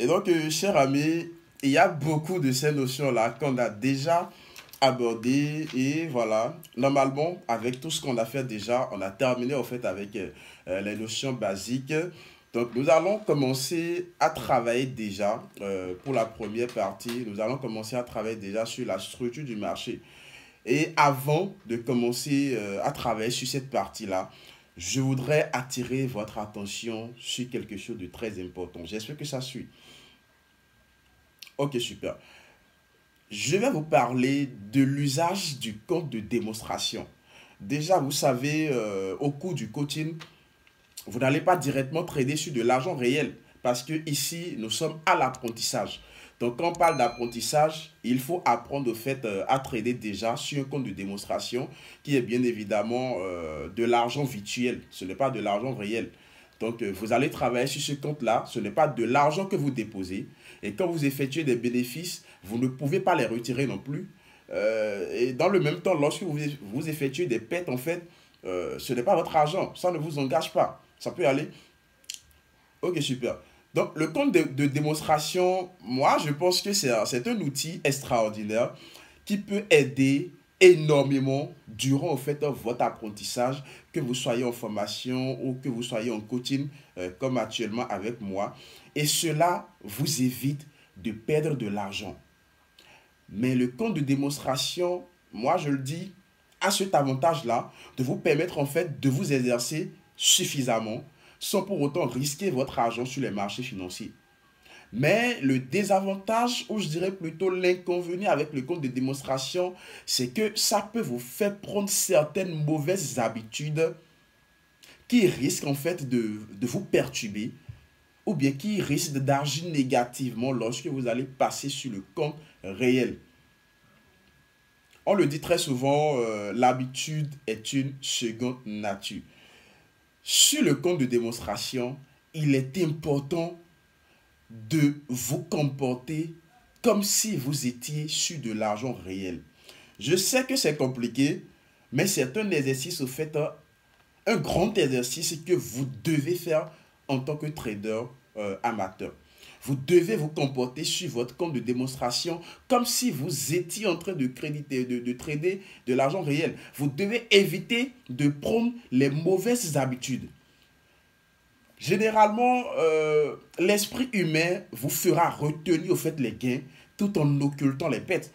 Et donc, euh, cher ami, il y a beaucoup de ces notions-là qu'on a déjà abordées. Et voilà, normalement, avec tout ce qu'on a fait déjà, on a terminé en fait avec euh, euh, les notions basiques. Donc, nous allons commencer à travailler déjà, pour la première partie, nous allons commencer à travailler déjà sur la structure du marché. Et avant de commencer à travailler sur cette partie-là, je voudrais attirer votre attention sur quelque chose de très important. J'espère que ça suit. Ok, super. Je vais vous parler de l'usage du compte de démonstration. Déjà, vous savez, euh, au cours du coaching, vous n'allez pas directement trader sur de l'argent réel parce que ici, nous sommes à l'apprentissage. Donc, quand on parle d'apprentissage, il faut apprendre au fait euh, à trader déjà sur un compte de démonstration qui est bien évidemment euh, de l'argent virtuel. Ce n'est pas de l'argent réel. Donc, vous allez travailler sur ce compte-là. Ce n'est pas de l'argent que vous déposez. Et quand vous effectuez des bénéfices, vous ne pouvez pas les retirer non plus. Euh, et dans le même temps, lorsque vous, vous effectuez des pertes, en fait, euh, ce n'est pas votre argent. Ça ne vous engage pas. Ça peut aller. Ok, super. Donc, le compte de, démonstration, moi, je pense que c'est un outil extraordinaire qui peut aider énormément durant en fait votre apprentissage, que vous soyez en formation ou que vous soyez en coaching euh, comme actuellement avec moi. Et cela vous évite de perdre de l'argent. Mais le compte de démonstration, moi je le dis, a cet avantage-là de vous permettre en fait de vous exercer suffisamment sans pour autant risquer votre argent sur les marchés financiers. Mais le désavantage, ou je dirais plutôt l'inconvénient avec le compte de démonstration, c'est que ça peut vous faire prendre certaines mauvaises habitudes qui risquent en fait de, de vous perturber ou bien qui risquent d'agir négativement lorsque vous allez passer sur le compte réel. On le dit très souvent, euh, l'habitude est une seconde nature. Sur le compte de démonstration, il est important de vous comporter comme si vous étiez sur de l'argent réel. Je sais que c'est compliqué, mais c'est un exercice au fait, un, grand exercice que vous devez faire en tant que trader euh, amateur. Vous devez vous comporter sur votre compte de démonstration comme si vous étiez en train de créditer, de, de trader de l'argent réel. Vous devez éviter de prendre les mauvaises habitudes. Généralement, euh, l'esprit humain vous fera retenir au fait les gains tout en occultant les pertes.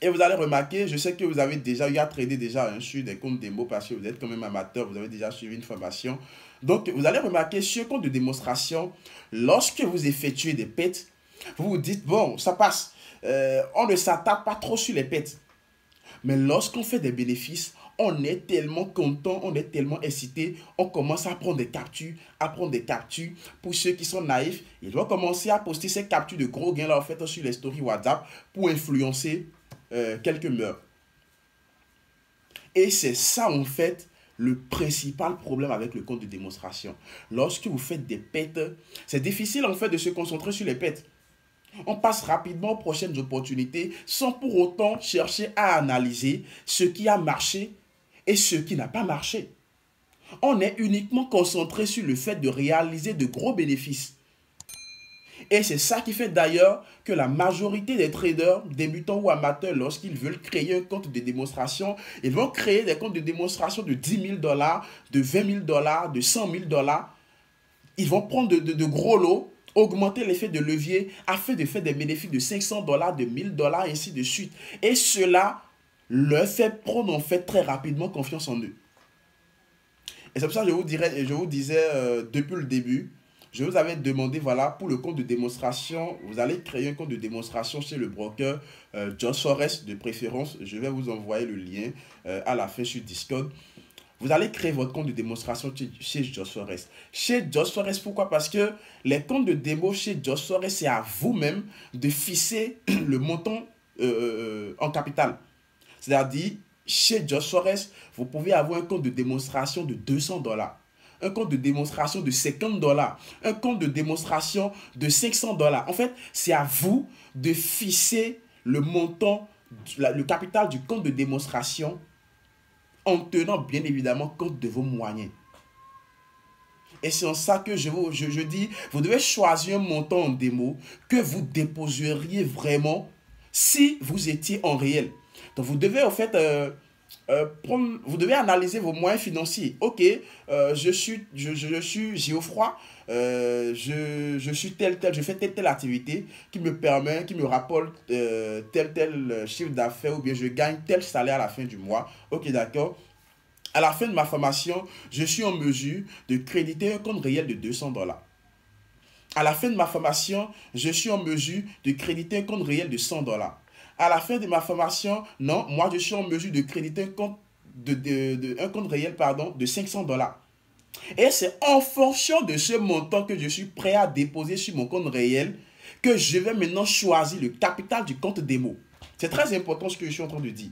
Et vous allez remarquer, je sais que vous avez déjà eu à trader déjà un sur des comptes démo parce que vous êtes quand même amateur, vous avez déjà suivi une formation. Donc, vous allez remarquer sur compte de démonstration, lorsque vous effectuez des pertes, vous vous dites, bon, ça passe. Euh, on ne s'attarde pas trop sur les pertes. Mais lorsqu'on fait des bénéfices, on est tellement content, on est tellement excité, on commence à prendre des captures, à prendre des captures. Pour ceux qui sont naïfs, ils vont commencer à poster ces captures de gros gains là en fait sur les stories WhatsApp pour influencer euh, quelques mœurs. Et c'est ça en fait le principal problème avec le compte de démonstration. Lorsque vous faites des pets, c'est difficile en fait de se concentrer sur les pets. On passe rapidement aux prochaines opportunités sans pour autant chercher à analyser ce qui a marché et ce qui n'a pas marché. On est uniquement concentré sur le fait de réaliser de gros bénéfices. Et c'est ça qui fait d'ailleurs que la majorité des traders, débutants ou amateurs, lorsqu'ils veulent créer un compte de démonstration, ils vont créer des comptes de démonstration de 10 000 dollars, de 20 000 dollars, de 100 000 dollars. Ils vont prendre de, gros lots, augmenter l'effet de levier afin de faire des bénéfices de 500 dollars, de 1000 dollars, ainsi de suite. Et cela leur fait prendre en fait très rapidement confiance en eux. Et c'est pour ça que je vous, dirais, je vous disais euh, depuis le début, je vous avais demandé, voilà, pour le compte de démonstration, vous allez créer un compte de démonstration chez le broker euh, Josh Forest de préférence. Je vais vous envoyer le lien euh, à la fin sur Discord. Vous allez créer votre compte de démonstration chez Josh Forest. Chez Josh Forest, pourquoi? Parce que les comptes de démo chez Josh Forest, c'est à vous-même de fixer le montant en capital. C'est-à-dire, chez Josh Soros, vous pouvez avoir un compte de démonstration de 200 dollars, un compte de démonstration de 50 dollars, un compte de démonstration de 500 dollars. En fait, c'est à vous de fixer le montant, le capital du compte de démonstration en tenant bien évidemment compte de vos moyens. Et c'est en ça que je, je dis, vous devez choisir un montant en démo que vous déposeriez vraiment si vous étiez en réel. Donc vous devez en fait... Euh, euh, vous devez analyser vos moyens financiers. Ok, euh, je suis, je, je, je suis euh, je, je, suis tel, tel, je fais telle, telle activité qui me permet, qui me rapporte tel, tel chiffre d'affaires ou bien je gagne tel salaire à la fin du mois. Ok, d'accord. À la fin de ma formation, je suis en mesure de créditer un compte réel de 200 dollars. À la fin de ma formation, je suis en mesure de créditer un compte réel de 100 dollars à la fin de ma formation, non, moi je suis en mesure de créditer un compte, de, un compte réel pardon, de 500 dollars. Et c'est en fonction de ce montant que je suis prêt à déposer sur mon compte réel que je vais maintenant choisir le capital du compte démo. C'est très important ce que je suis en train de dire.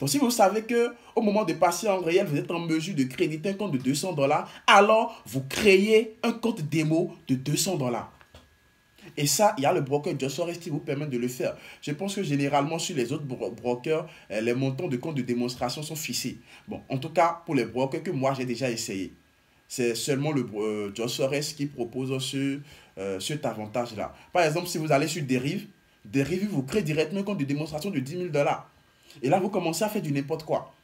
Donc, si vous savez que au moment de passer en réel, vous êtes en mesure de créditer un compte de 200 dollars, alors vous créez un compte démo de 200 dollars. Et ça, il y a le broker Joshua qui vous permet de le faire. Je pense que généralement, sur les autres brokers, euh, les montants de compte de démonstration sont fixés. Bon, en tout cas, pour les brokers que moi, j'ai déjà essayé, c'est seulement le euh, Joshua qui propose euh, cet avantage-là. Par exemple, si vous allez sur Derive, Derive vous crée directement un compte de démonstration de 10 000 dollars. Et là, vous commencez à faire du n'importe quoi.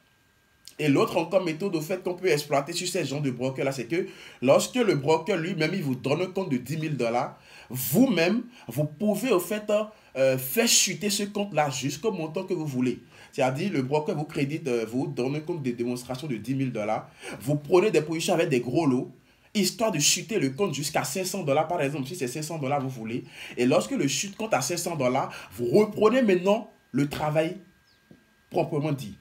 Et l'autre encore méthode au fait qu'on peut exploiter sur ces gens de brokers-là, c'est que lorsque le broker lui-même, il vous donne un compte de 10 000 dollars, vous-même, vous pouvez au fait euh, faire chuter ce compte-là jusqu'au montant que vous voulez. C'est-à-dire, le broker vous crédite, euh, vous donne un compte de démonstration de 10 000 dollars. Vous prenez des positions avec des gros lots, histoire de chuter le compte jusqu'à 500 dollars, par exemple, si c'est 500 dollars, vous voulez. Et lorsque le chute compte à 500 dollars, vous reprenez maintenant le travail proprement dit.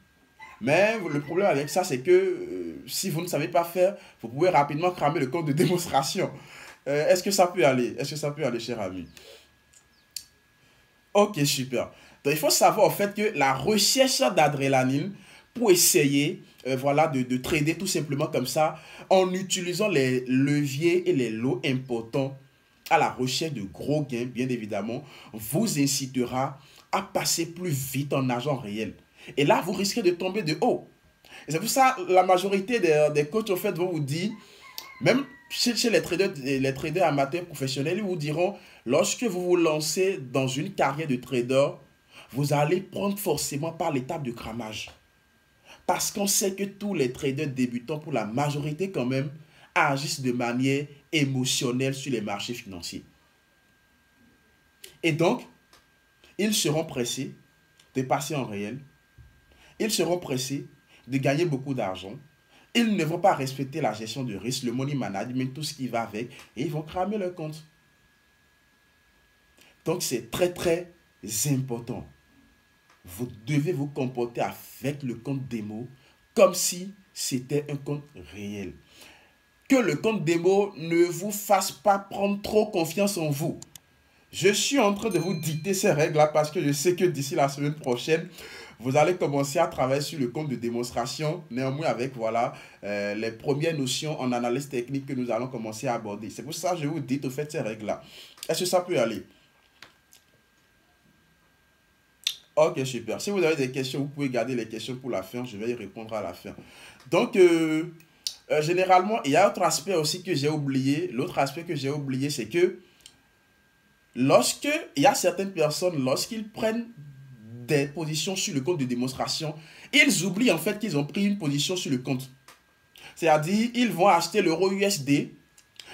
Mais le problème avec ça, c'est que euh, si vous ne savez pas faire, vous pouvez rapidement cramer le compte de démonstration. Euh, est-ce que ça peut aller? Est-ce que ça peut aller, cher ami? Ok, super. Donc, il faut savoir en fait que la recherche d'adrénaline pour essayer euh, voilà, de, de, trader tout simplement comme ça en utilisant les leviers et les lots importants à la recherche de gros gains, bien évidemment, vous incitera à passer plus vite en argent réel. Et là, vous risquez de tomber de haut. C'est pour ça la majorité des, des coachs, en fait, vont vous dire, même chez, les, traders, les traders amateurs professionnels, ils vous diront, lorsque vous vous lancez dans une carrière de trader, vous allez prendre forcément par l'étape de cramage. Parce qu'on sait que tous les traders débutants, pour la majorité quand même, agissent de manière émotionnelle sur les marchés financiers. Et donc, ils seront pressés de passer en réel. Ils seront pressés de gagner beaucoup d'argent ils ne vont pas respecter la gestion de risque, le money management, tout ce qui va avec, et ils vont cramer leur compte. Donc c'est très très important. Vous devez vous comporter avec le compte démo comme si c'était un compte réel. Que le compte démo ne vous fasse pas prendre trop confiance en vous. Je suis en train de vous dicter ces règles-là parce que je sais que d'ici la semaine prochaine, vous allez commencer à travailler sur le compte de démonstration, néanmoins avec voilà, euh, les premières notions en analyse technique que nous allons commencer à aborder. C'est pour ça que je vous dis, au fait, ces règles-là. Est-ce que ça peut aller? Ok, super. Si vous avez des questions, vous pouvez garder les questions pour la fin. Je vais y répondre à la fin. Donc, euh, euh, généralement, il y a autre aspect aussi que j'ai oublié. L'autre aspect que j'ai oublié, c'est que lorsque il y a certaines personnes, lorsqu'ils prennent des positions sur le compte de démonstration, ils oublient en fait qu'ils ont pris une position sur le compte. C'est-à-dire, ils vont acheter l'euro USD,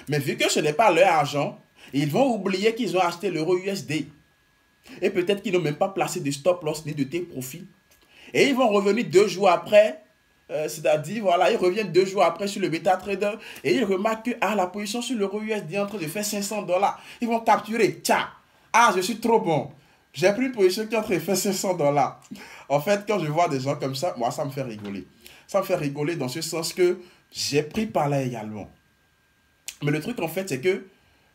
mais vu que ce n'est pas leur argent, ils vont oublier qu'ils ont acheté l'euro USD. Et peut-être qu'ils n'ont même pas placé de stop loss ni de tes profits. Et ils vont revenir deux jours après, euh, c'est-à-dire, voilà, ils reviennent deux jours après sur le MetaTrader et ils remarquent que ah, la position sur l'euro USD est en train de faire 500 dollars. Ils vont capturer, tiens, ah, je suis trop bon. J'ai pris une position qui a fait 500 dollars. En fait, quand je vois des gens comme ça, moi, ça me fait rigoler. Ça me fait rigoler dans ce sens que j'ai pris par là également. Mais le truc, en fait, c'est que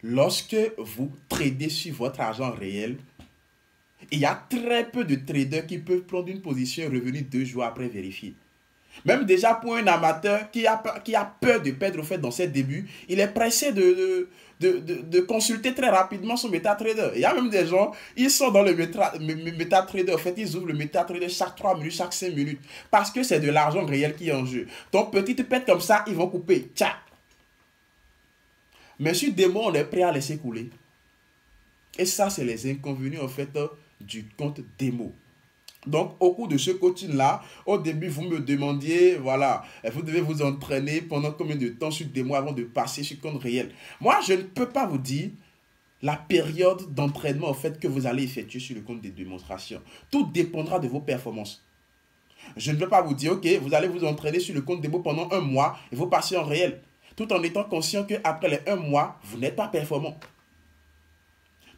lorsque vous tradez sur votre argent réel, il y a très peu de traders qui peuvent prendre une position et revenir deux jours après vérifier. Même déjà pour un amateur qui a, qui a peur de perdre au fait dans ses débuts, il est pressé de, de, consulter très rapidement son MetaTrader. Il y a même des gens, ils sont dans le MetaTrader. En fait, ils ouvrent le MetaTrader chaque 3 minutes, chaque 5 minutes. Parce que c'est de l'argent réel qui est en jeu. Donc, petite pète comme ça, ils vont couper. Tcha. Mais sur démo, on est prêt à laisser couler. Et ça, c'est les inconvénients en fait du compte démo. Donc, au cours de ce coaching-là, au début, vous me demandiez, voilà, vous devez vous entraîner pendant combien de temps sur démo avant de passer sur compte réel. Moi, je ne peux pas vous dire la période d'entraînement en fait que vous allez effectuer sur le compte des démonstrations. Tout dépendra de vos performances. Je ne veux pas vous dire, ok, vous allez vous entraîner sur le compte démo pendant un mois et vous passez en réel, tout en étant conscient qu'après les un mois, vous n'êtes pas performant.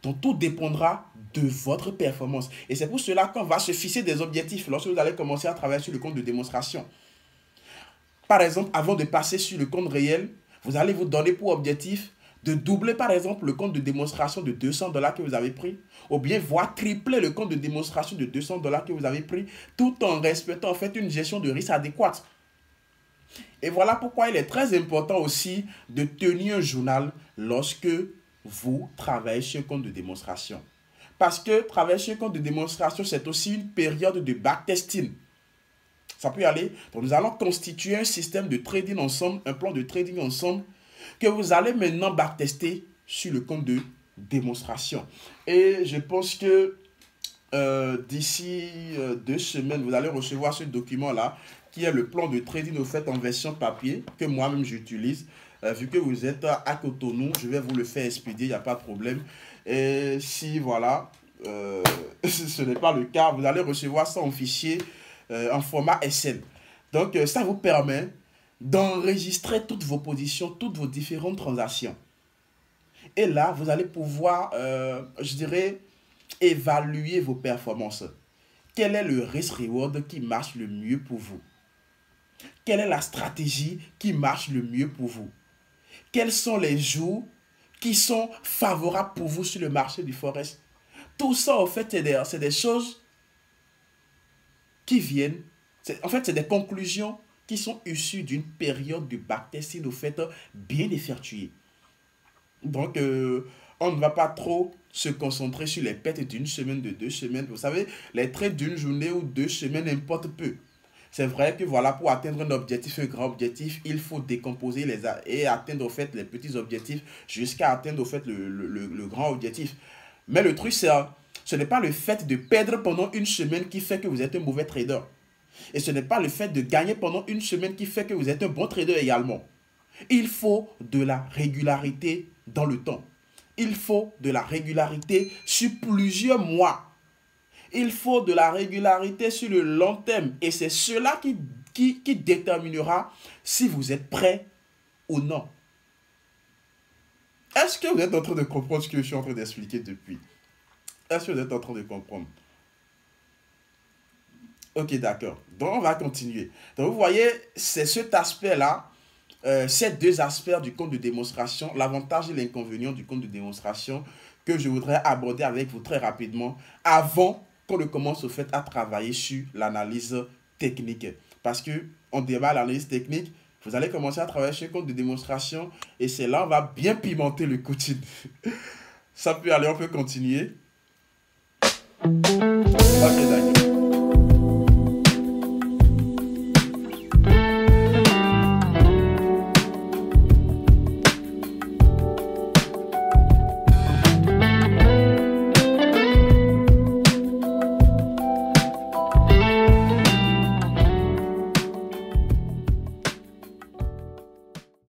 Donc tout dépendra de votre performance. Et c'est pour cela qu'on va se fixer des objectifs lorsque vous allez commencer à travailler sur le compte de démonstration. Par exemple, avant de passer sur le compte réel, vous allez vous donner pour objectif de doubler par exemple le compte de démonstration de 200 dollars que vous avez pris, ou bien voir tripler le compte de démonstration de 200 dollars que vous avez pris, tout en respectant en fait une gestion de risque adéquate. Et voilà pourquoi il est très important aussi de tenir un journal lorsque vous travaillez sur un compte de démonstration. Parce que travailler sur un compte de démonstration, c'est aussi une période de backtesting. Ça peut y aller. Donc, nous allons constituer un système de trading ensemble, un plan de trading ensemble que vous allez maintenant backtester sur le compte de démonstration. Et je pense que euh, d'ici euh, deux semaines, vous allez recevoir ce document-là qui est le plan de trading au fait en version papier que moi-même j'utilise. Euh, vu que vous êtes à Cotonou, je vais vous le faire expédier, il n'y a pas de problème. Et si voilà, ce n'est pas le cas, vous allez recevoir ça en fichier en format SN. Donc ça vous permet d'enregistrer toutes vos positions, toutes vos différentes transactions. Et là, vous allez pouvoir, euh, je dirais, évaluer vos performances. Quel est le risk-reward qui marche le mieux pour vous? Quelle est la stratégie qui marche le mieux pour vous? Quels sont les jours qui sont favorables pour vous sur le marché du Forex Tout ça, en fait, c'est des, choses qui viennent, en fait, c'est des conclusions qui sont issus d'une période de backtesting au fait bien effectuée. Donc, euh, on ne va pas trop se concentrer sur les pertes d'une semaine, de deux semaines. Vous savez, les traits d'une journée ou deux semaines importent peu. C'est vrai que voilà, pour atteindre un objectif, un grand objectif, il faut décomposer les et atteindre au fait les petits objectifs jusqu'à atteindre au fait le, le, le, grand objectif. Mais le truc, c'est ce n'est pas le fait de perdre pendant une semaine qui fait que vous êtes un mauvais trader. Et ce n'est pas le fait de gagner pendant une semaine qui fait que vous êtes un bon trader également. Il faut de la régularité dans le temps. Il faut de la régularité sur plusieurs mois. Il faut de la régularité sur le long terme. Et c'est cela qui, qui, qui déterminera si vous êtes prêt ou non. Est-ce que vous êtes en train de comprendre ce que je suis en train d'expliquer depuis? Est-ce que vous êtes en train de comprendre? Ok, d'accord. Donc, on va continuer. Donc, vous voyez, c'est cet aspect-là, euh, ces deux aspects du compte de démonstration, l'avantage et l'inconvénient du compte de démonstration que je voudrais aborder avec vous très rapidement avant qu'on commence au fait à travailler sur l'analyse technique. Parce que on démarre l'analyse technique, vous allez commencer à travailler sur le compte de démonstration et c'est là on va bien pimenter le coaching. Ça peut aller, on peut continuer.